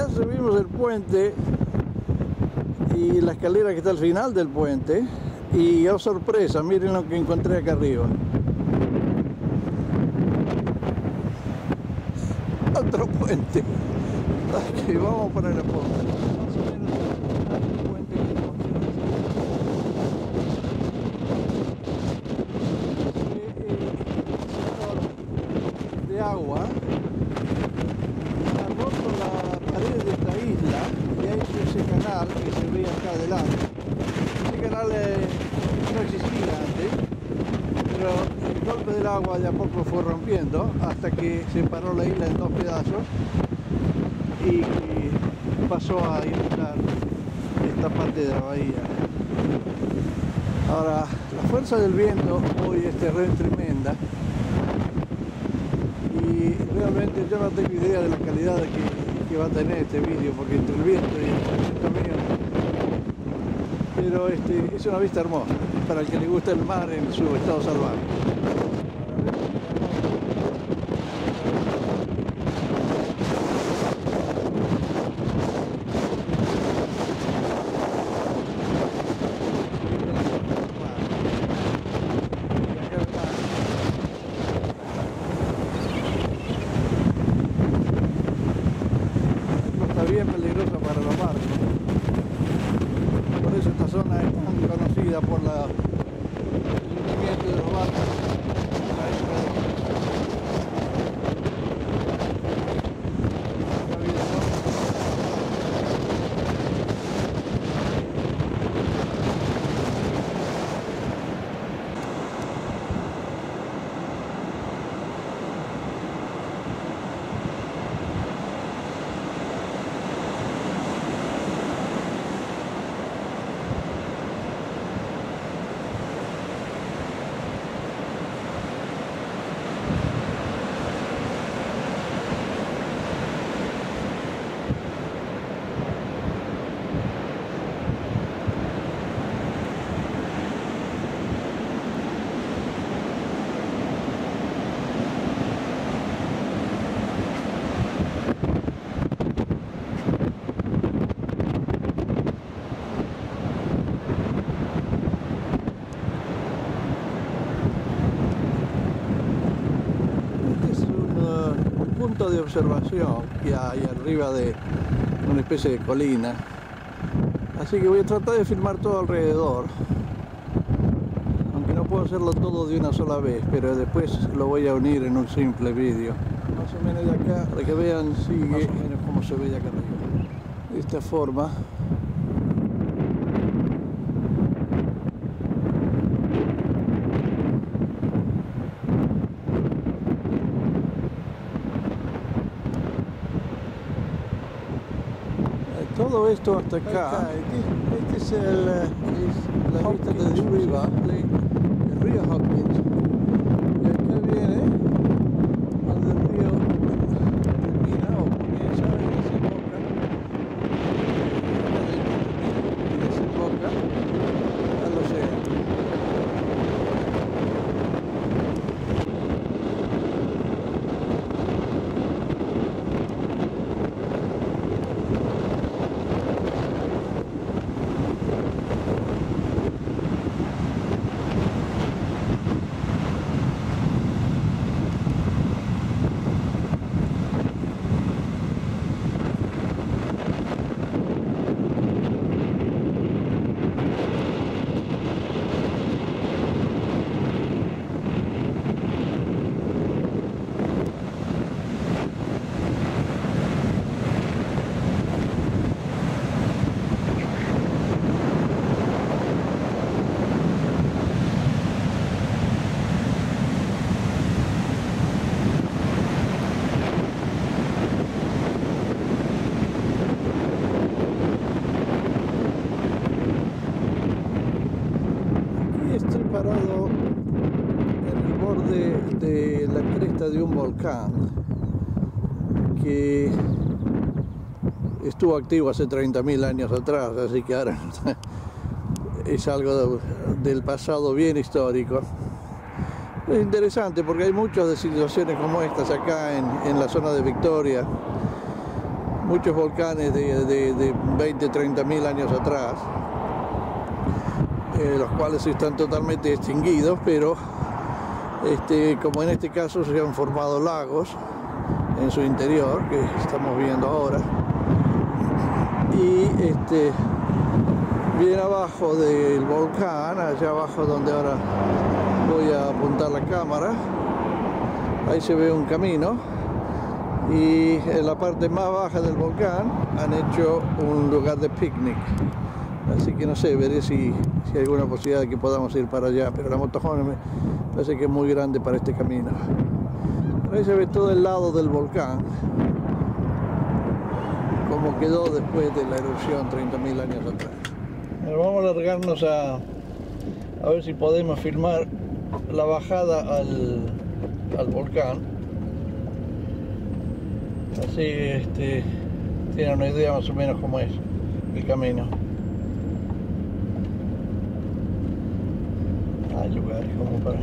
acá subimos el puente y la escalera que está al final del puente y oh sorpresa, miren lo que encontré acá arriba. Otro puente. Aquí vamos a poner la foto. Más o menos el puente que encontré. Eh, de agua ha roto la pared de esta isla y ha hecho ese canal que se ve acá adelante. Ese canal eh, no existía antes, pero el golpe del agua de a poco fue rompiendo hasta que separó la isla en dos pedazos y pasó a inundar esta parte de la bahía. Ahora, la fuerza del viento hoy es tremenda y realmente yo no tengo idea de la calidad que, va a tener este vídeo porque entre el viento y el camino pero este, es una vista hermosa para el que le gusta el mar en su estado salvaje. Está bien peligrosa para los barcos. Por eso esta zona es tan conocida por la, el hundimiento de los barcos. La isla de- Acá viene, ¿no? Este es un, uh, un punto de observación que hay arriba de una especie de colina. Así que voy a tratar de filmar todo alrededor. Aunque no puedo hacerlo todo de una sola vez, pero después lo voy a unir en un simple vídeo. Más o menos de acá, para que vean sigue más o menos cómo se ve de acá arriba. De esta forma. Todo esto hasta acá. Este, este es el eh, es la vista de River, el río Hopkins. Y acá viene donde el río termina o comienza y desemboca. Y desemboca al océano. Aquí estoy parado en el borde de la cresta que estuvo activo hace 30.000 años atrás, así que ahora es algo de- del pasado bien histórico. Es interesante porque hay muchas de situaciones como estas acá en, en la zona de Victoria muchos volcanes de, de, de 20, 30 mil años atrás, eh, los cuales están totalmente extinguidos, pero este, como en este caso se han formado lagos en su interior, que estamos viendo ahora, y este, bien abajo del volcán, allá abajo donde ahora voy a apuntar la cámara, ahí se ve un camino y en la parte más baja del volcán han hecho un lugar de picnic. Así que no sé, veré si, si hay alguna posibilidad de que podamos ir para allá, pero la motojón me parece que es muy grande para este camino. Ahí se ve todo el lado del volcán, como quedó después de la erupción 30.000 años atrás. Vamos a largarnos a, a ver si podemos filmar la bajada al, al volcán. Así este, tienen una idea más o menos cómo es el camino. Hay como para...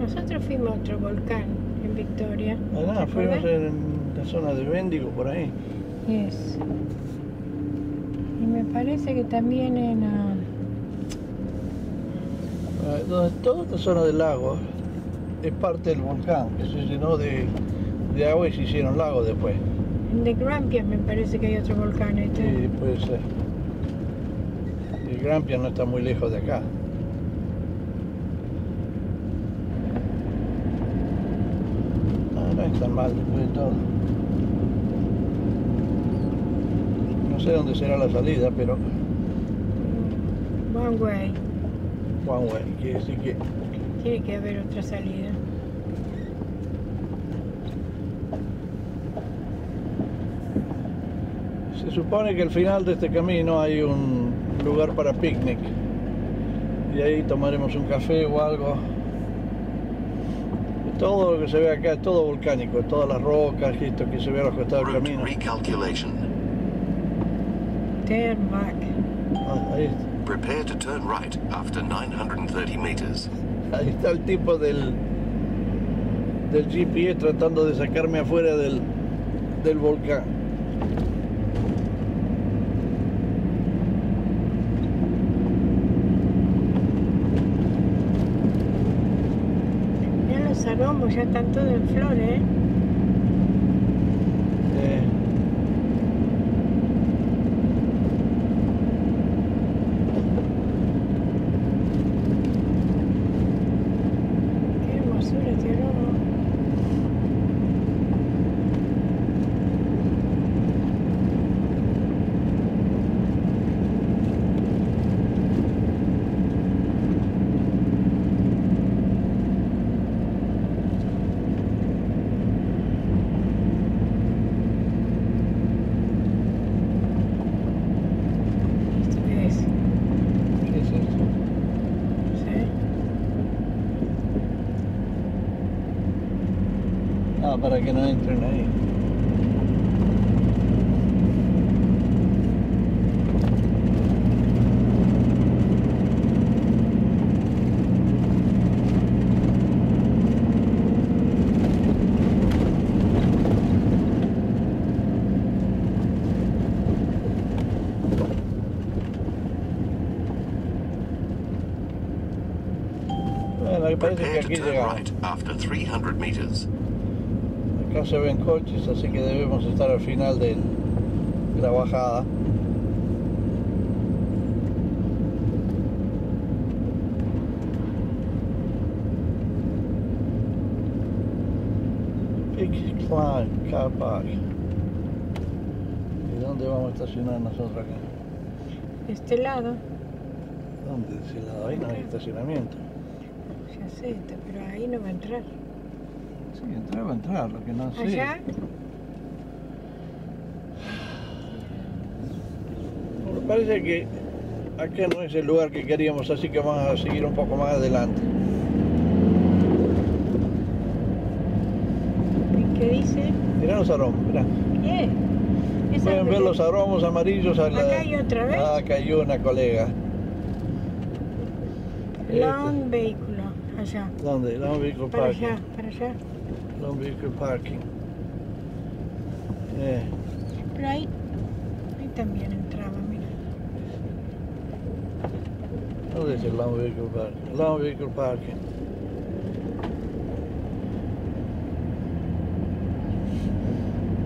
Nosotros fuimos a otro volcán en Victoria. Ah, no, ¿te fuimos en la zona de Bendigo, por ahí. Yes. Y me parece que también en... Donde toda esta zona del lago es parte del volcán, que se llenó de, de agua y se hicieron lagos después. en The Grampians me parece que hay otro volcán. Este. Sí, puede ser. El Grampian no está muy lejos de acá. Ah, no es tan mal después de todo. No sé dónde será la salida, pero One way. one way, quiere decir que Tiene que haber otra salida. se supone que al final de este camino hay un lugar para picnic. Y ahí tomaremos un café o algo. Todo lo que se ve acá es todo volcánico, todas las rocas y esto que se ve a los costados del Route camino. recalculation. Turn back. Ah, ahí, está. Prepare to turn right after 930 meters. ahí está el tipo del, del GPS tratando de sacarme afuera del, del volcán. Ya los aromos ya están todos en flor, ¿eh? Eh, Qué hermosura este aromo. ¿Esto qué es? ¿Qué es esto? No sé. Ah, para que no entren ahí. Bueno, me parece que Prepare to aquí turn llegamos. right after 300 meters. Acá se ven coches, así que debemos estar al final de la bajada. Big Climb Car Park. ¿Y dónde vamos a estacionar nosotros acá? De este lado, ¿Dónde? De ese lado ahí no hay estacionamiento. ya sé, pero ahí no va a entrar. Sí, entrar va a entrar, lo que no sé. Allá, Me parece que acá no es el lugar que queríamos, así que vamos a seguir un poco más adelante. ¿y ¿qué dice? Mirá los aromos, mirá. ¿Qué? Esa Pueden ver los aromos amarillos. a la- Acá hay otra vez. Ah, acá hay una colega. Long vehículo, allá. ¿Dónde? Long Vehicle Para allá, para allá. Long Vehicle Parking. Eh, Pero ahí, ahí también entraba, mira. ¿Dónde es el Long Vehicle Parking? Long Vehicle Parking.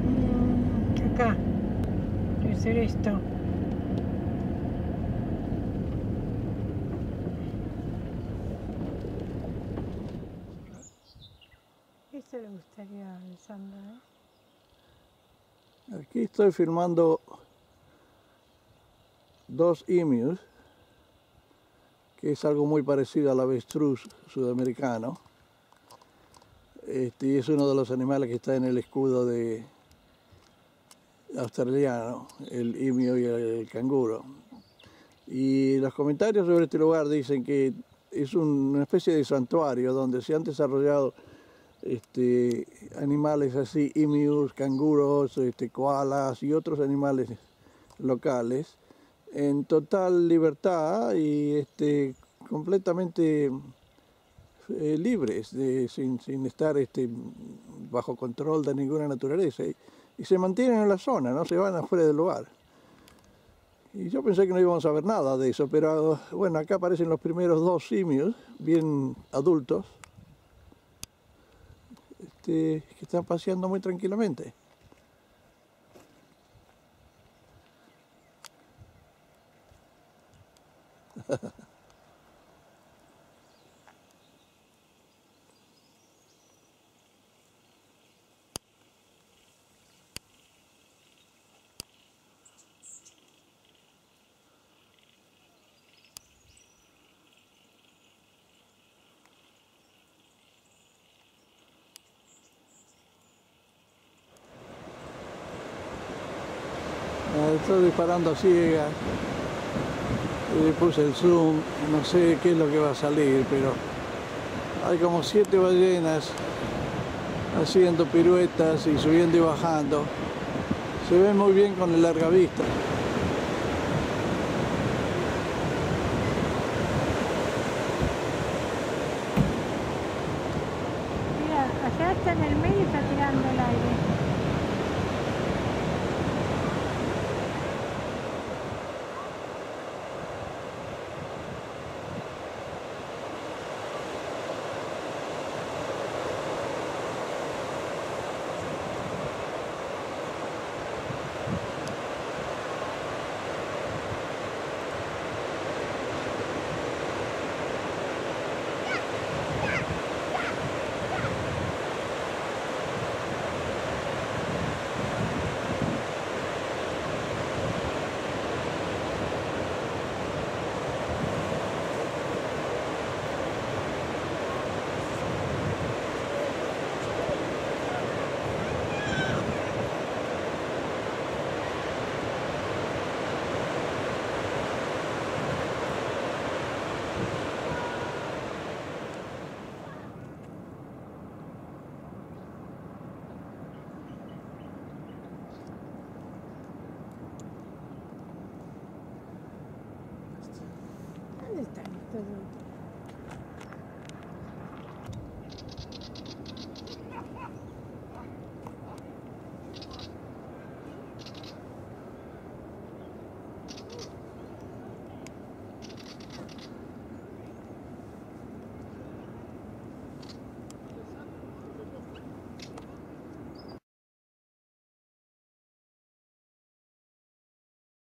Mm, acá. Debe ser esto. Esto ¿eh? Aquí estoy filmando dos emus, que es algo muy parecido al avestruz sudamericano. Este, es uno de los animales que está en el escudo de australiano, el emu y el, canguro. Y los comentarios sobre este lugar dicen que es un- una especie de santuario donde se han desarrollado este, animales así, emus, canguros, este, koalas y otros animales locales en total libertad y este, completamente eh, libres, de- sin, sin estar bajo control de ninguna naturaleza. Y, y se mantienen en la zona, no se van afuera del lugar. Y yo pensé que no íbamos a ver nada de eso, pero bueno, acá aparecen los primeros dos simios, bien adultos, este, que están paseando muy tranquilamente. Estoy disparando a ciega. Y le puse el zoom, no sé qué es lo que va a salir, pero hay como siete ballenas haciendo piruetas y subiendo y bajando. Se ve muy bien con el larga vista. Mira, allá está en el medio y está tirando el aire. 嗯